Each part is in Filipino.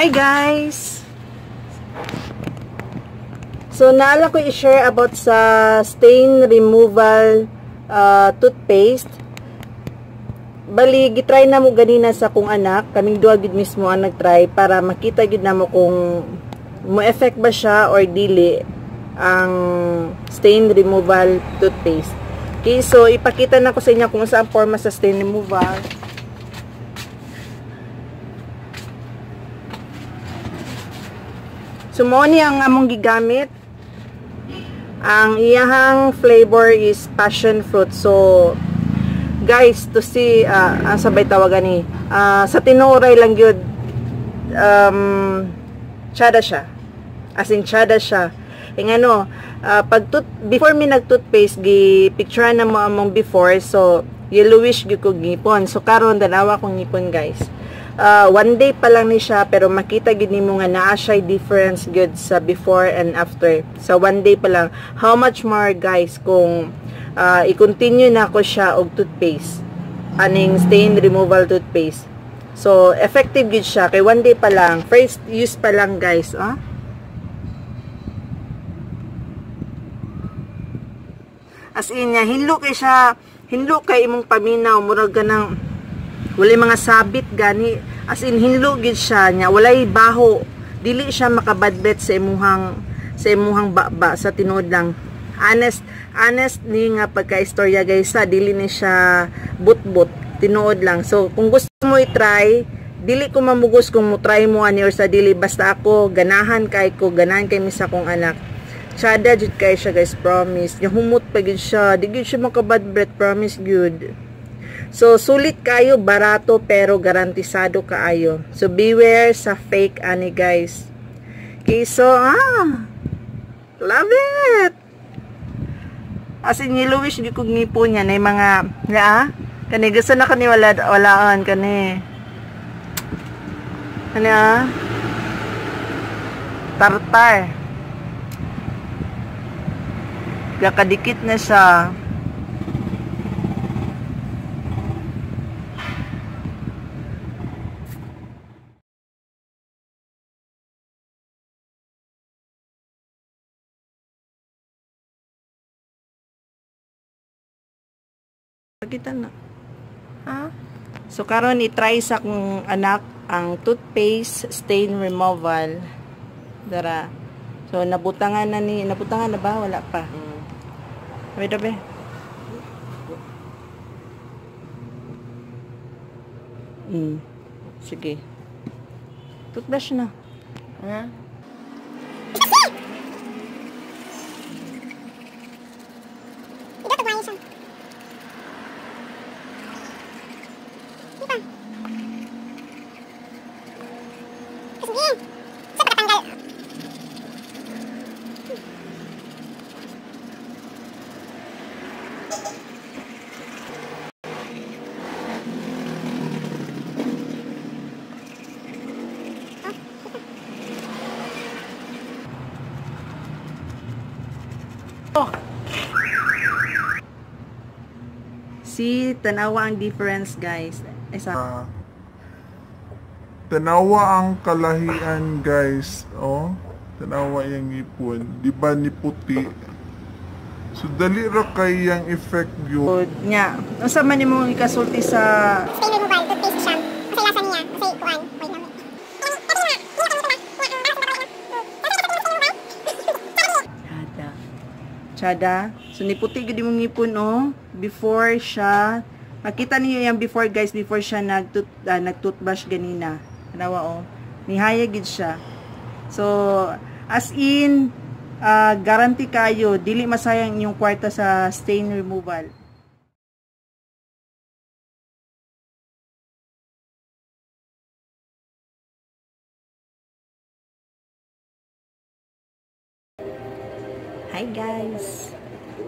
Hi guys! So, naala ko i-share about sa stain removal uh, toothpaste. Bali, gitry na mo ganina sa kong anak. Kaming duwa gid mismo ang nagtry para makita gid na mo kung mo effect ba siya or dili ang stain removal toothpaste. Okay, so ipakita na ko sa inyo kung saan forma sa stain removal. So, mo ni ang among gigamit ang iyahang flavor is passion fruit. So, guys, to see, uh, ang sabay tawagan ni, uh, sa tinuray lang yun, um, chada siya. As in, chada siya. E ano, uh, pag before mi nag-toothpaste, gi picture na mo among before, so, yellowish gi ko ngipon. So, karon danawa kong ngipon, guys uh, one day pa lang ni siya pero makita gid nimo nga naa siya difference good sa before and after. Sa one day pa lang how much more guys kung uh, i-continue na ko siya og toothpaste? Aning stain removal toothpaste. So effective gid siya kay one day pa lang first use pa lang guys oh. As in niya hinlo kay siya hinlo kay imong paminaw murag ganang walay mga sabit gani as in hinlo gid siya nya walay baho. Dili siya makabadbet sa imuhang sa imuhang baba sa tinuod lang. Honest honest ni nga pagka-istorya guys sa dili ni siya but-but. Tinuod lang. So kung gusto mo i-try dili ko mamugos kung mo try mo ani or sa dili. Basta ako ganahan kay ko ganahan kay misa kong anak. Chada jud kay siya guys promise. Yung humot pa siya. Di siya makabad breath promise good So, sulit kayo, barato, pero garantisado kaayo. So, beware sa fake ani guys. Okay, so, ah, love it! As in, niluwish di kong nipo niya na mga, nga ah, kani, gusto na kani wala, walaan, kani. Kani ah, tartar. Kakadikit na siya. Kita na. Ha? So, karon i-try sa kong anak ang toothpaste stain removal. Dara. So, nabutangan na ni, nabutangan na ba? Wala pa. Mm. Wait a Mm. Sige. Toothbrush na. Ha? Oh. See, tanawa ang difference, guys. Isa. Uh, tanawa ang kalahian, guys. Oh, tanawa yung ipon. Di ba ni puti? So, dali ra kay yung effect yun. Good. Nya. Asa man mo ikasulti sa... Stain removal, toothpaste siya. Kasi lasa niya. Kasi kuan. Wait lang. Chada. So, niputi gud mong ngipon, oh. Before siya, makita niyo yan before, guys, before siya nagtut, uh, nagtoothbrush ganina. Hanawa, oh. Nihaya gid siya. So, as in, uh, guarantee kayo, dili masayang inyong kwarta sa stain removal. Hi guys!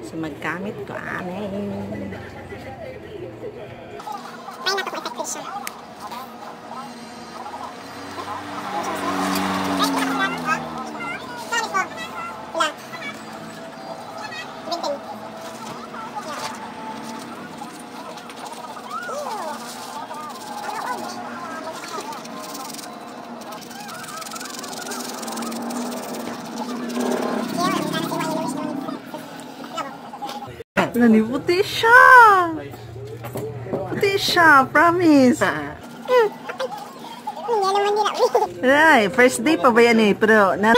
So magkamit ko amin. Ay, nato ko effective siya. Nani, puti siya. Puti siya, promise. Din ako. Right, first day pa ba yan eh, pero na...